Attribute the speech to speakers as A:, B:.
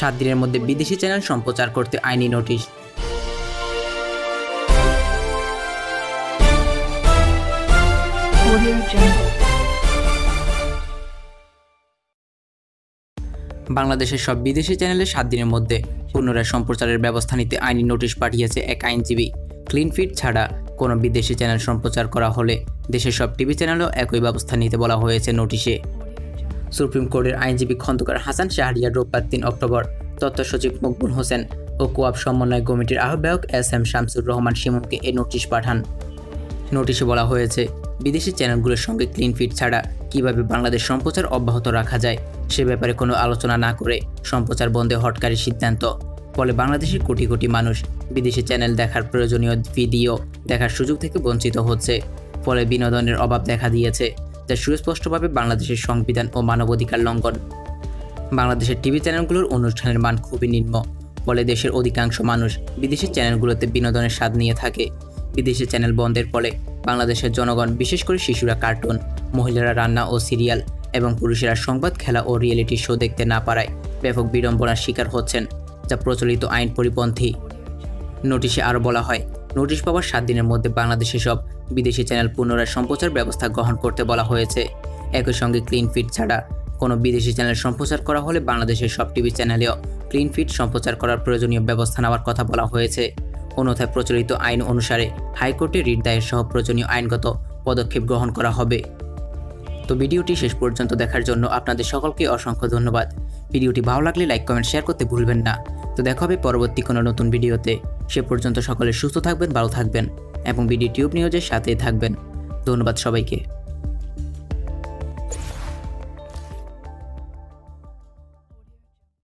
A: সাত দিনের মধ্যে বিদেশি চ্যানেল সম্প্রচার করতে আইনি নোটিশ। বাংলাদেশের সব বিদেশি চ্যানেলে সাত দিনের মধ্যে পুনরায় সম্প্রচারের ব্যবস্থা নিতে আইনি নোটিশ পাঠিয়েছে এক আইনজীবী। ক্লিনফিট ছাড়া কোনো বিদেশি চ্যানেল সম্প্রচার করা হলে দেশের সব টিভি চ্যানেলও একই ব্যবস্থা নিতে বলা হয়েছে নোটিশে। সুপ্রিম কোর্টের আইনজীবী খন্দকার হাসান শাহরিয়ার রোববার তিন অক্টোবর। তথ্য সচিব মকবুল হোসেন ও কোয়াব সমন্বয় কমিটির আহ্বায়ক এস এম শামসুর রহমান শিমুনকে এই নোটিশ পাঠান। নোটিশে বলা হয়েছে, বিদেশি চ্যানেলগুলোর সঙ্গে ক্লিন ফিট ছাড়া কীভাবে বাংলাদেশ সম্প্রচার অব্যাহত রাখা যায় সে ব্যাপারে কোনো আলোচনা না করে সম্প্রচার বন্ধে হটকারী সিদ্ধান্ত। ফলে বাংলাদেশের কোটি কোটি মানুষ বিদেশি চ্যানেল দেখার প্রয়োজনীয় ভিডিও দেখার সুযোগ থেকে বঞ্চিত হচ্ছে। ফলে বিনোদনের অভাব দেখা দিয়েছে। যা সুস্পষ্টভাবে বাংলাদেশের সংবিধান ও মানবাধিকার লঙ্ঘন। বাংলাদেশের টিভি চ্যানেলগুলোর অনুষ্ঠানের মান খুবই নিম্ন, ফলে দেশের অধিকাংশ মানুষ বিদেশি চ্যানেলগুলোতে বিনোদনের স্বাদ নিয়ে থাকে। বিদেশি চ্যানেল বন্ধের ফলে বাংলাদেশের জনগণ, বিশেষ করে শিশুরা কার্টুন, মহিলারা রান্না ও সিরিয়াল এবং পুরুষেরা সংবাদ, খেলা ও রিয়েলিটি শো দেখতে না পারায় ব্যাপক বিড়ম্বনার শিকার হচ্ছেন, যা প্রচলিত আইন পরিপন্থী। নোটিশে আরও বলা হয় নোটিশ পাওয়ার সাত দিনের মধ্যে বাংলাদেশে সব বিদেশি চ্যানেল পুনরায় সম্প্রচার ব্যবস্থা গ্রহণ করতে বলা হয়েছে। একই সঙ্গে ক্লিন ফিট ছাড়া কোনো বিদেশি চ্যানেল সম্প্রচার করা হলে বাংলাদেশের সব টিভি চ্যানেলেও ক্লিন ফিট সম্প্রচার করার প্রয়োজনীয় ব্যবস্থা নেওয়ার কথা বলা হয়েছে। অন্যথায় প্রচলিত আইন অনুসারে হাইকোর্টে রিট দায়ের সহ প্রয়োজনীয় আইনগত পদক্ষেপ গ্রহণ করা হবে। তো ভিডিওটি শেষ পর্যন্ত দেখার জন্য আপনাদের সকলকে অসংখ্য ধন্যবাদ। ভিডিওটি ভালো লাগলে লাইক, কমেন্ট, শেয়ার করতে ভুলবেন না। তো দেখা হবে পরবর্তী কোনো নতুন ভিডিওতে। সে পর্যন্ত সকলে সুস্থ থাকবেন, ভালো থাকবেন এবং বিডি টিউব নিউজের সাথেই থাকবেন। ধন্যবাদ সবাইকে।